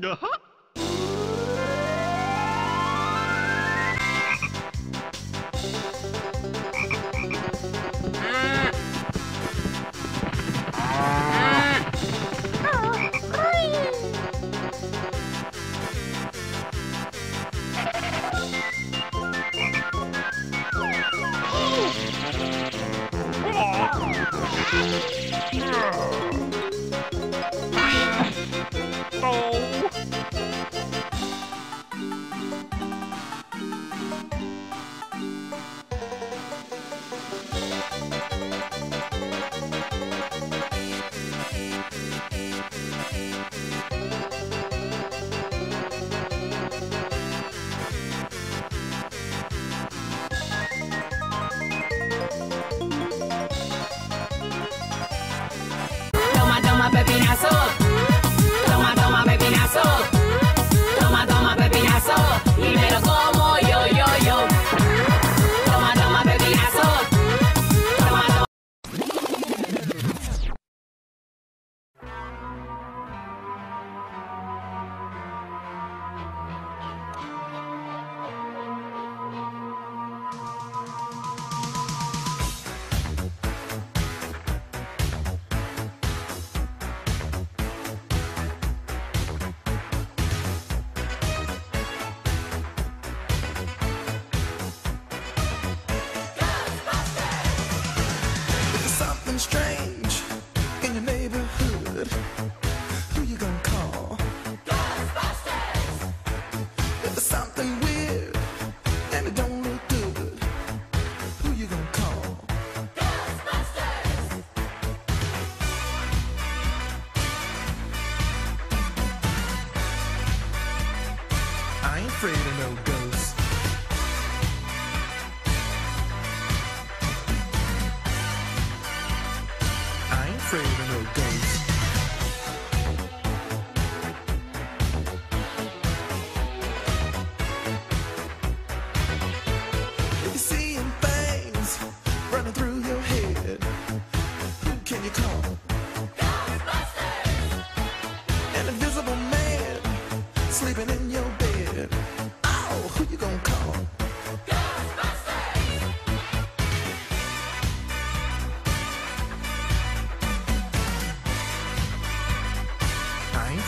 Toma, neighborhood. Who you gonna call? Ghostbusters! If there's something weird and it don't look good, who you gonna call? Ghostbusters! I ain't afraid of no ghosts. I ain't afraid of no ghosts.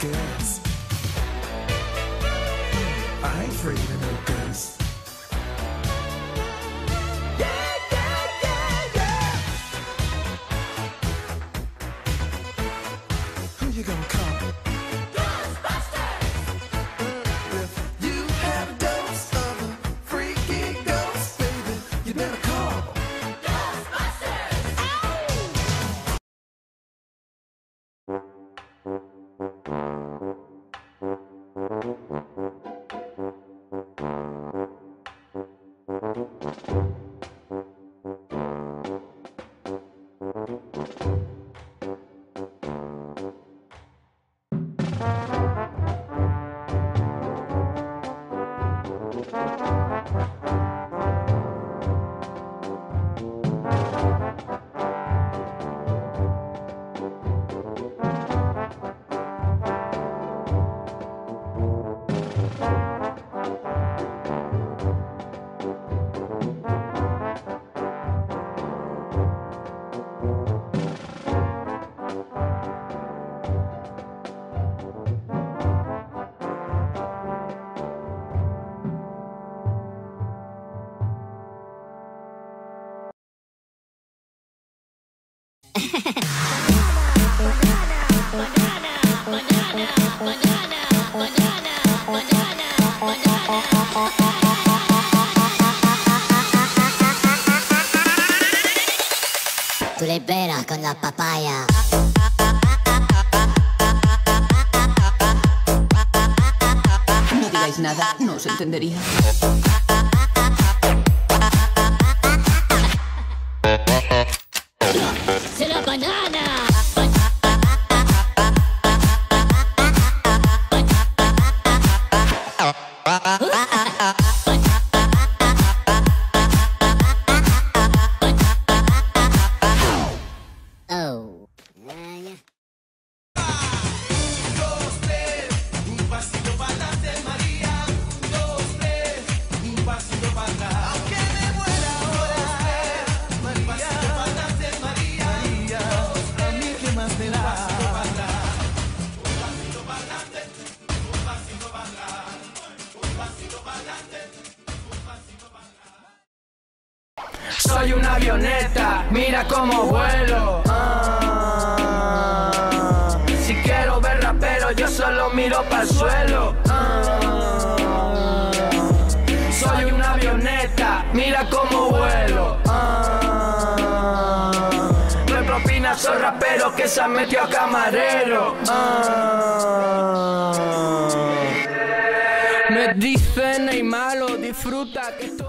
Gas. I ain't afraid of no ghosts. peras con la papaya. No digáis nada, no os entendería. Mira cómo vuelo. Ah. Si quiero ver rapero, yo solo miro para el suelo. Ah. Soy una avioneta, mira cómo vuelo. Ah. No hay propina, soy rapero que se ha metido a camarero. Me dicen, Neymar, lo disfruta que estoy.